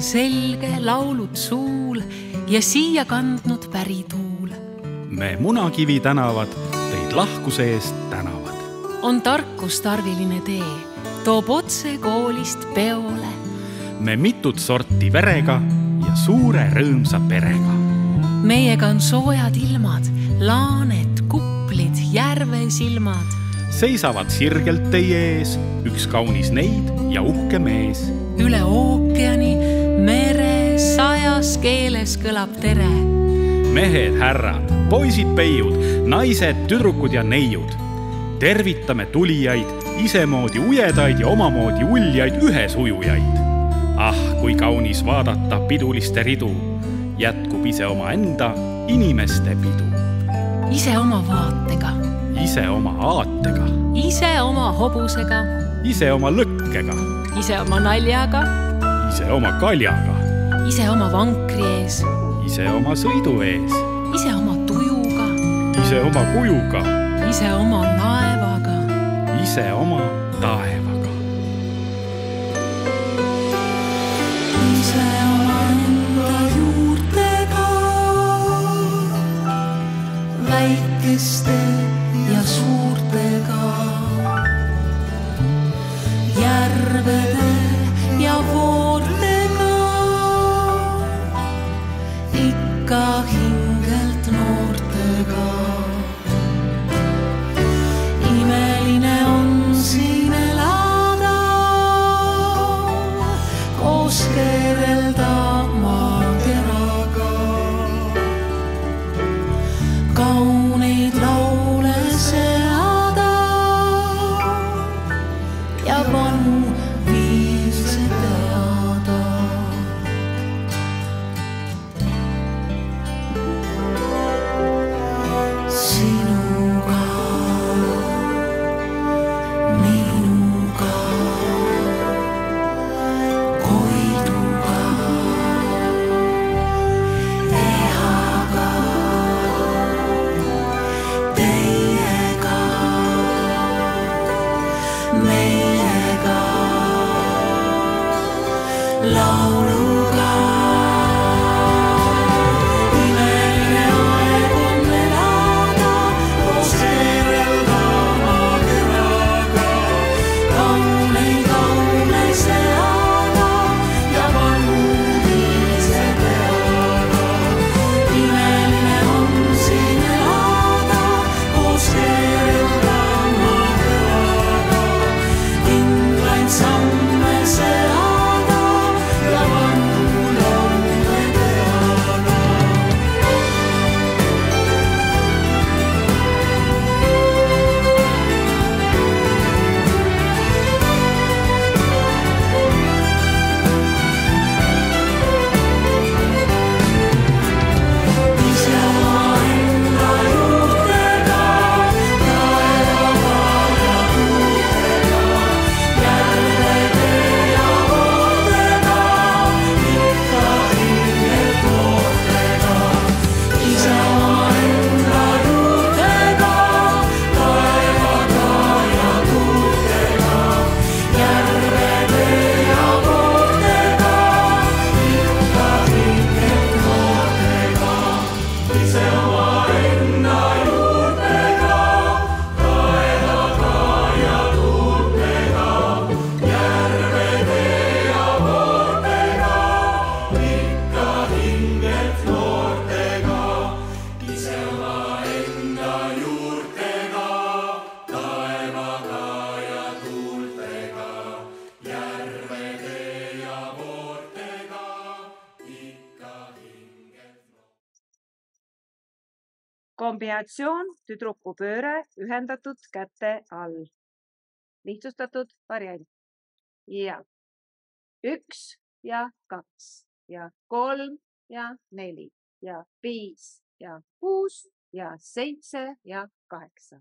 on selge, laulud suul ja siia kandnud pärituul. me Munakivi tänavad teid lahkuse eest tänavad. on tarkustarviline tee, toob otse koolist peole. me mitut sorti verega ja suure rõõmsa perega. meiega on soojad ilmad, laaned, kuplid, järvesilmad seisavad sirgelt teie ees üks kaunis neid ja uhke mees. üle ookeani, mere, sajas keeles kõlab tere. mehed, härrad, poisid-peiud, naised, tüdrukud ja neiud. tervitame tulijaid, isemoodi ujedaid ja omamoodi uljaid ühesujujaid. ah, kui kaunis vaadata piduliste ridu, jätkub ise omaenda inimeste pidu. ise oma vaatega ise oma aatega, ise oma hobusega, ise oma lõkkega, ise oma naljaga, ise oma kaljaga, ise oma vankri ees, ise oma sõidu ees, ise oma tujuga, ise oma kujuga, ise oma laevaga, ise oma taevaga. ise omaenda juurtega, väikeste ja suurtega. järvede ikka hingelt noortega. imeline on siin elada, koos keerelda kombinatsioon tüdrukupööre ühendatud käte all. lihtsustatud variant. ja üks ja kaks ja kolm ja neli ja viis ja kuus ja seitse ja kaheksa.